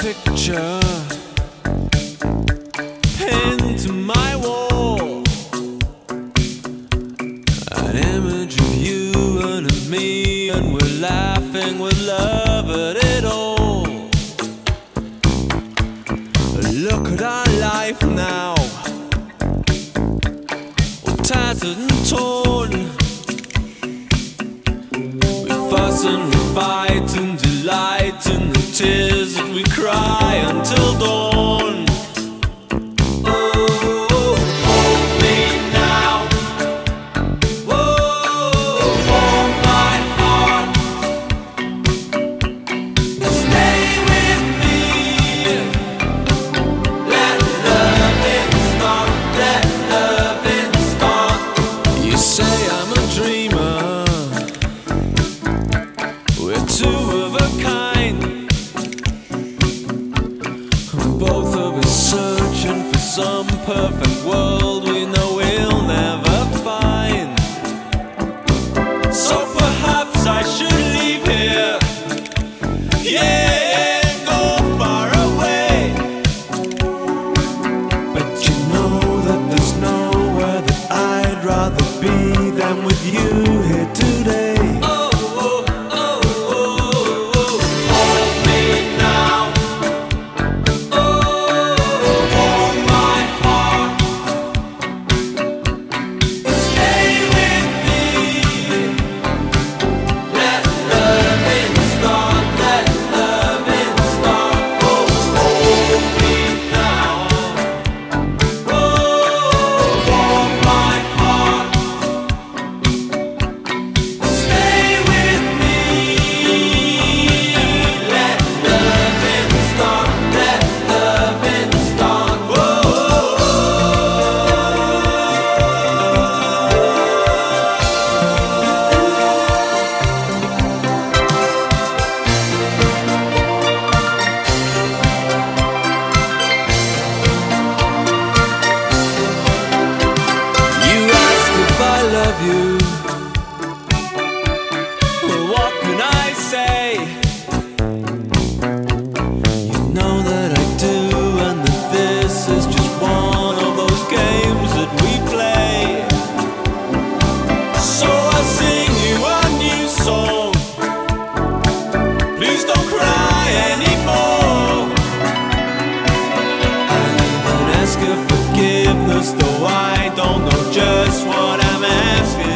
picture pinned to my wall. An image of you and of me, and we're laughing with love at it all. Look at our life now, all tattered and torn. We fuss and we fight and delight in the tears say I'm a dreamer. We're two of a kind. Both of us searching for some perfect world. ask for forgiveness, though I don't know just what I'm asking.